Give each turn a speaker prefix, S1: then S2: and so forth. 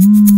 S1: you